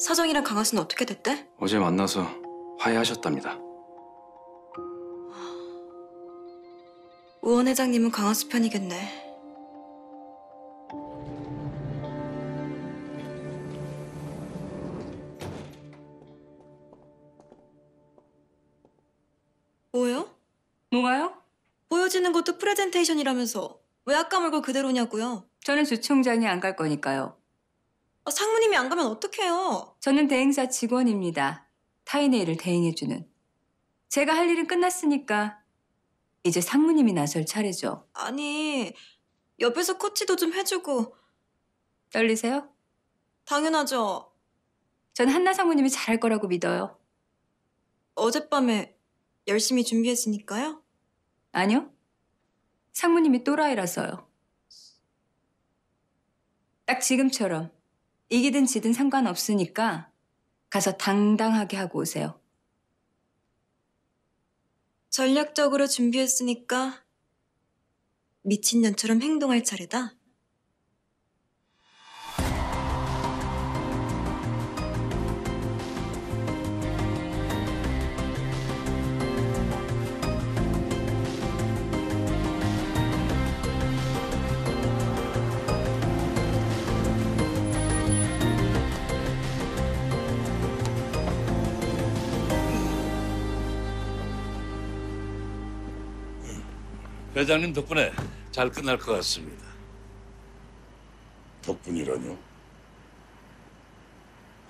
사정이랑 강하수는 어떻게 됐대? 어제 만나서 화해하셨답니다. 우원 회장님은 강하수 편이겠네. 뭐요? 뭐가요? 보여지는 것도 프레젠테이션이라면서 왜 아까 물고 그대로냐고요? 저는 주 총장이 안 갈 거니까요. 아, 상무님이 안 가면 어떡해요? 저는 대행사 직원입니다. 타인의 일을 대행해주는. 제가 할 일은 끝났으니까 이제 상무님이 나설 차례죠. 아니 옆에서 코치도 좀 해주고 떨리세요? 당연하죠. 전 한나 상무님이 잘할 거라고 믿어요. 어젯밤에 열심히 준비했으니까요. 아니요. 상무님이 또라이라서요. 딱 지금처럼 이기든 지든 상관없으니까 가서 당당하게 하고 오세요. 전략적으로 준비했으니까 미친년처럼 행동할 차례다. 회장님 덕분에 잘 끝날 것 같습니다. 덕분이라뇨?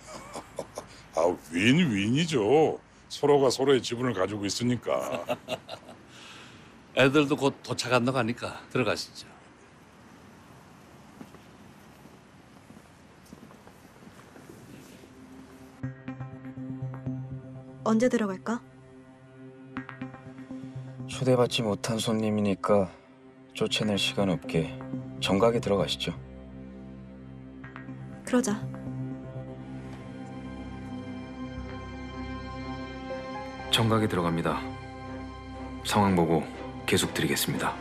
아, 윈윈이죠. 서로가 서로의 지분을 가지고 있으니까. 애들도 곧 도착한다고 하니까 들어가시죠. 언제 들어갈까? 초대받지 못한 손님이니까 쫓아낼 시간 없게 정각에 들어가시죠. 그러자. 정각에 들어갑니다. 상황 보고 계속 드리겠습니다.